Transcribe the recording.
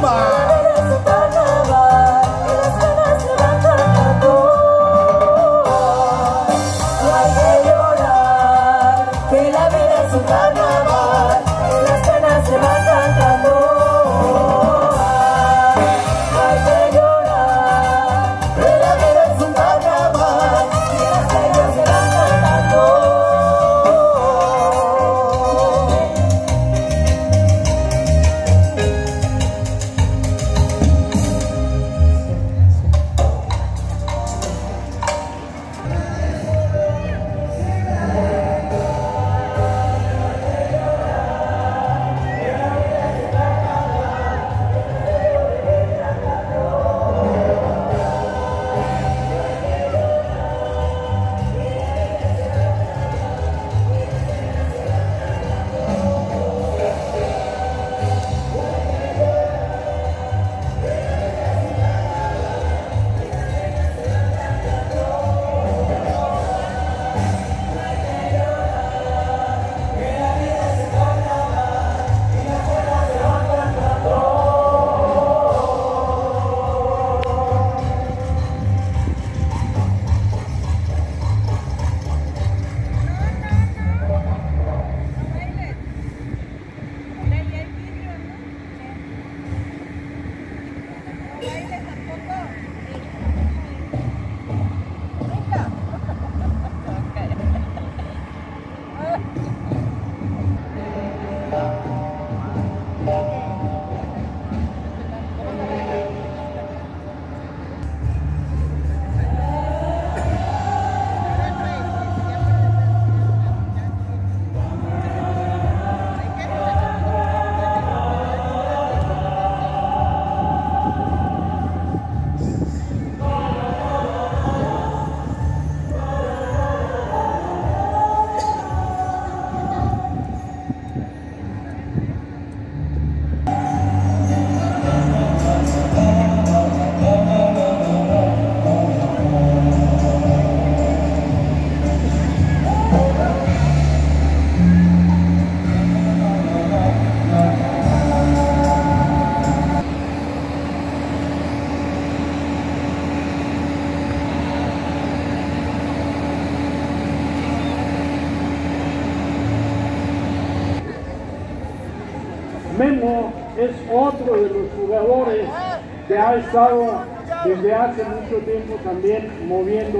La vida se canaba, las penas se van a cantar. Hay que llorar, que la vida se canaba, las penas se van. Okay. Memo es otro de los jugadores que ha estado desde hace mucho tiempo también moviendo